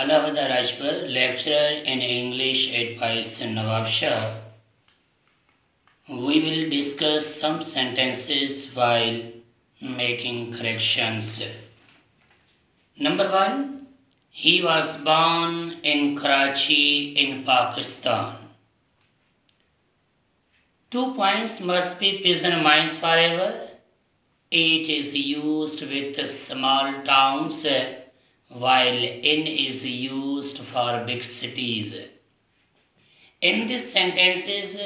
Alawada Rajpur, lecturer in English at Pais Nawab Shah. We will discuss some sentences while making corrections. Number one, he was born in Karachi in Pakistan. Two points must be present minds forever. It is used with small towns while in is used for big cities. In these sentences,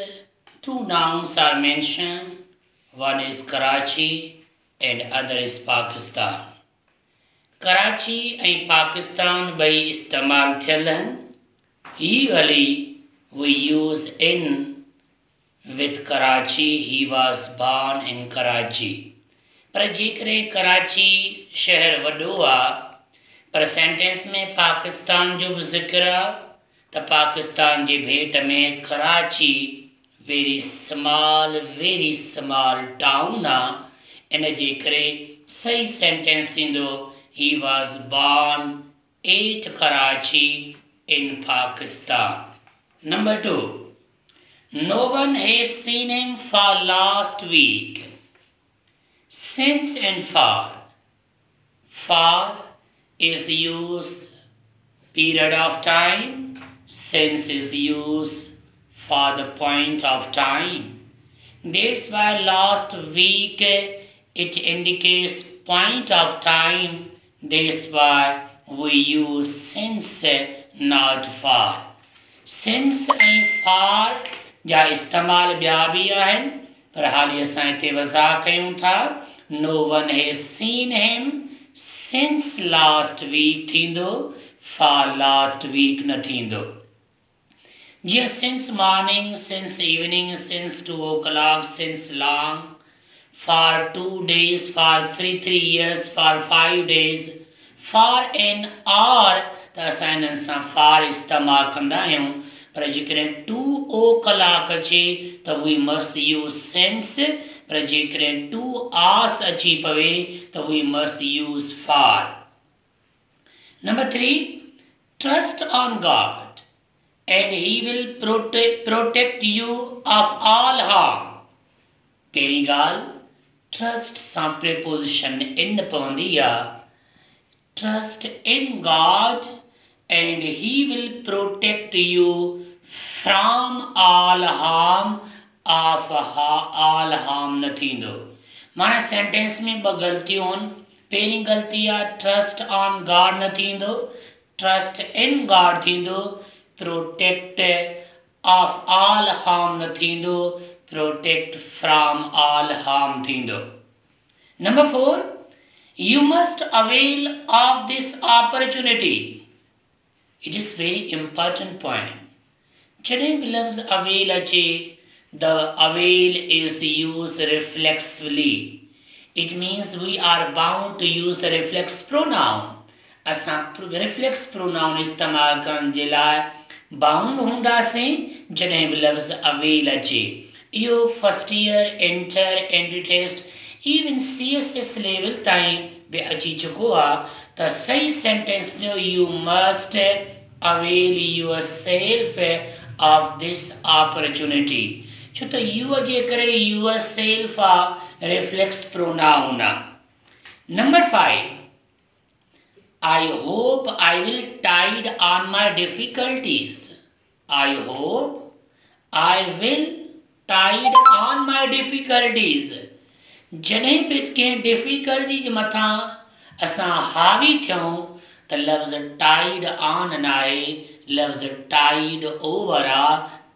two nouns are mentioned. One is Karachi and other is Pakistan. Karachi ऐं पाकिस्तान ॿई इस्तेमालु थियल आहिनि ही worry we use in with Karachi he was born in Karachi पर जेकॾहिं कराची शहर वॾो आहे पर सेंटेंस में पाकिस्तान जो भी ज़िक्र तो पाकिस्तान की भेट में Karachi very small very small town आ इन करे सही sentence he was born at Karachi in Pakistan. Number two no one has seen him for last week since and for for is used period of time. Since is used for the point of time. That's why last week it indicates point of time that's why we use since not for. Since ऐं for जा इस्तेमाल ॿिया बि आहिनि पर हाली असां हिते वज़ा कयूं था no one has seen him since last week थींदो फॉर लास्ट वीक न थींदो। जीअं since morning since evening since two o'clock since long for two days, for three, three years, for five days, for an hour त असां हिननि सां फार इस्तेमालु कंदा आहियूं। पर जेकॾहिं टू ओ कलाक अचे त we must use sense projected to us achievable that we must use for. Number three, trust on God and He will prote- protect you of all harm. Perigal, trust some preposition in Pavandiya. Trust in God and He will protect you from all harm from harm of all harm न थींदो माना sentence में ॿ ग़लतियूं आहिनि पहिरीं ग़लती आहे ट्रस्ट ऑन गॉड न थींदो ट्रस्ट इन गॉड थींदो प्रोटेक्ट ऑफ़ ऑल हार्म न थींदो protect from all harm thindo. Number four, you must avail of this opportunity. It is very important point. Chane beloves avail ache, the avail is used reflexively. It means we are bound to use the reflex pronoun. असां reflex pronoun इस्तेमालु करण जे लाइ bound हूंदासीं जॾहिं बि लफ़्ज़ avail अचे इहो first year inter entry test even C S S level ताईं बि अची चुको आहे त सही सेंटेंस ॾियो you must avail yourself of this opportunity छो त यूअ जे करे यूअर सेल्फ आहे रिफ्लेक्स प्रोनाउन आहे number five I hope I will tide on my difficulties. I hope I will tide on my difficulties. जॾहिं बि कंहिं डिफिकल्टी जे मथां असां हावी थियूं, त लफ़्ज़ टाइड ऑन न लफ़्ज़ टाइड ओवर आहे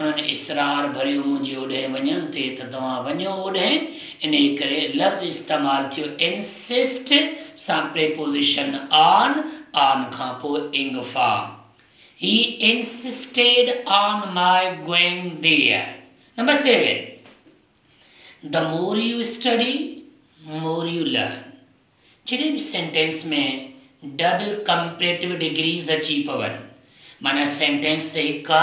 उन्हनि इसरार भरियो मुंहिंजे ओॾे वञण ते त तव्हां इन करे लफ़्ज़ इस्तेमालु इंसिस्ट सां प्रेपोज़िशन ऑन ऑन खां पोइ ing form he insisted on my going there number seven the more you study more you learn जॾहिं बि सेंटेंस में डबल कंपेरेटिव डिग्रीज़ अची पवनि, माना सेंटेंस हिकु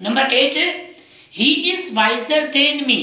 number eight he is wiser than me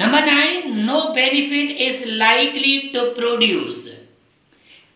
Number nine, no benefit is likely to produce.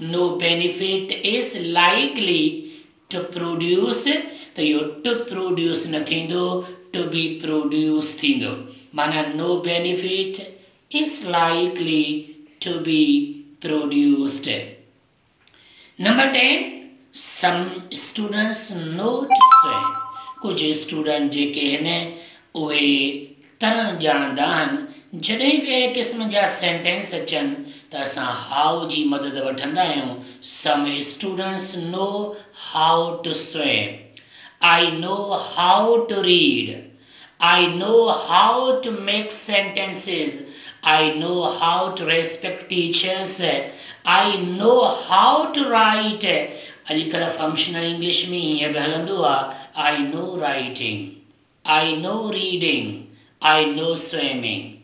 no benefit is likely to produce त इहो to produce न थींदो टू बी प्रोड्यूस थींदो। माना no benefit is likely to be produced number ten some students not swim कुझु student जेके आहिनि उहे तरण ॼाणंदा आहिनि जॾहिं क़िस्म जा सेंटेंस अचनि त असां हाउ जी मदद वठंदा some students know how to swim I know how to read I know how to make sentences I know how to respect teachers I know how to write अॼुकल्ह फंक्शनल इंग्लिश में हीअं बि हलंदो I know writing I know reading I know swimming